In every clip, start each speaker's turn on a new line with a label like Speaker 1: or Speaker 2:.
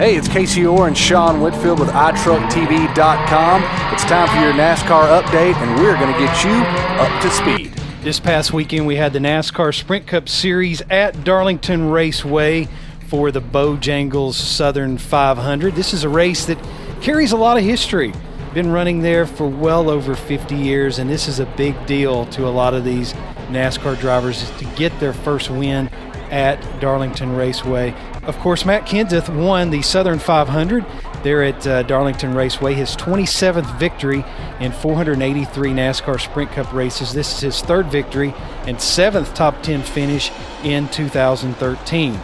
Speaker 1: Hey, it's Casey Orr and Sean Whitfield with iTruckTV.com. It's time for your NASCAR update, and we're going to get you up to speed.
Speaker 2: This past weekend, we had the NASCAR Sprint Cup Series at Darlington Raceway for the Bojangles Southern 500. This is a race that carries a lot of history. Been running there for well over 50 years, and this is a big deal to a lot of these NASCAR drivers to get their first win at Darlington Raceway. Of course, Matt Kenseth won the Southern 500 there at uh, Darlington Raceway, his 27th victory in 483 NASCAR Sprint Cup races. This is his third victory and seventh top 10 finish in 2013.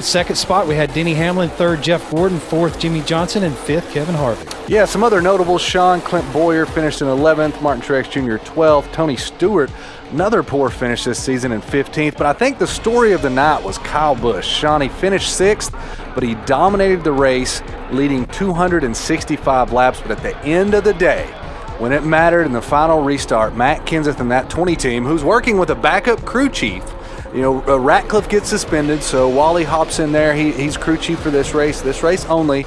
Speaker 2: Second spot, we had Denny Hamlin. Third, Jeff Gordon. Fourth, Jimmie Johnson. And fifth, Kevin Harvick.
Speaker 1: Yeah, some other notables Sean Clint Bowyer finished in 11th, Martin Truex Jr. 12th, Tony Stewart, another poor finish this season in 15th. But I think the story of the night was Kyle Busch. Sean, he finished sixth, but he dominated the race, leading 265 laps. But at the end of the day, when it mattered in the final restart, Matt Kenseth and that 20 team, who's working with a backup crew chief, you know, uh, Ratcliff gets suspended, so Wally hops in there. He, he's crew chief for this race, this race only.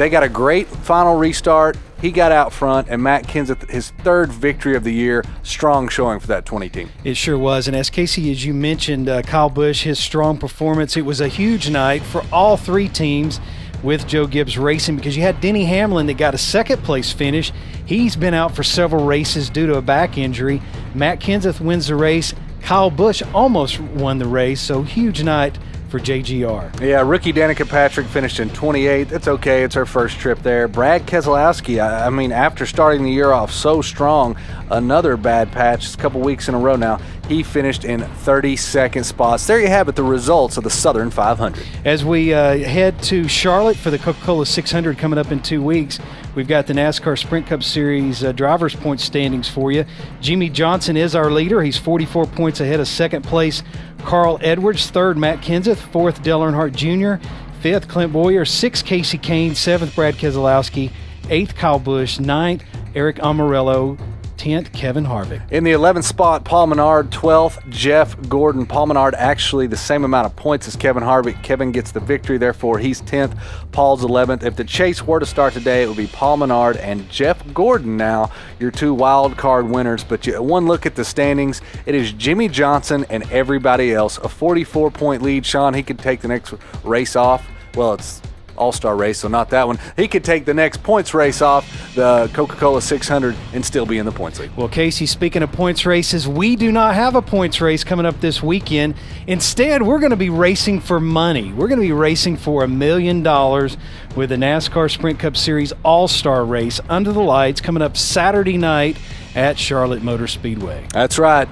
Speaker 1: They got a great final restart. He got out front, and Matt Kenseth, his third victory of the year, strong showing for that 20 team.
Speaker 2: It sure was. And as Casey, as you mentioned, uh, Kyle Busch, his strong performance, it was a huge night for all three teams with Joe Gibbs Racing because you had Denny Hamlin that got a second place finish. He's been out for several races due to a back injury. Matt Kenseth wins the race. Kyle Busch almost won the race, so huge night for JGR.
Speaker 1: Yeah, rookie Danica Patrick finished in 28th. It's okay. It's her first trip there. Brad Keselowski, I, I mean, after starting the year off so strong, another bad patch. It's a couple weeks in a row now. He finished in 32nd spots. There you have it, the results of the Southern 500.
Speaker 2: As we uh, head to Charlotte for the Coca-Cola 600 coming up in two weeks, we've got the NASCAR Sprint Cup Series uh, drivers' point standings for you. Jimmie Johnson is our leader. He's 44 points ahead of second place Carl Edwards, third Matt Kenseth, fourth Dale Earnhardt Jr., fifth Clint Bowyer, sixth Kasey Kahne, seventh Brad Keselowski, eighth Kyle Busch, ninth Aric Almirola, 10th, Kevin Harvick.
Speaker 1: In the 11th spot, Paul Menard, 12th, Jeff Gordon. Paul Menard actually the same amount of points as Kevin Harvick. Kevin gets the victory, therefore he's 10th, Paul's 11th. If the chase were to start today, it would be Paul Menard and Jeff Gordon now, your two wild card winners. But you, one look at the standings, it is Jimmie Johnson and everybody else. A 44 point lead. Sean, he could take the next race off. Well, it's all Star race, so not that one. He could take the next points race off the Coca Cola 600 and still be in the points league.
Speaker 2: Well, Casey, speaking of points races, we do not have a points race coming up this weekend. Instead, we're going to be racing for money. We're going to be racing for a million dollars with the NASCAR Sprint Cup Series All Star race under the lights coming up Saturday night at Charlotte Motor Speedway.
Speaker 1: That's right.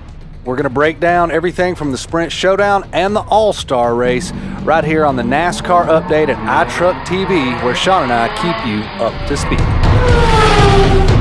Speaker 1: We're going to break down everything from the Sprint Showdown and the All Star race right here on the NASCAR Update at iTruck TV, where Sean and I keep you up to speed.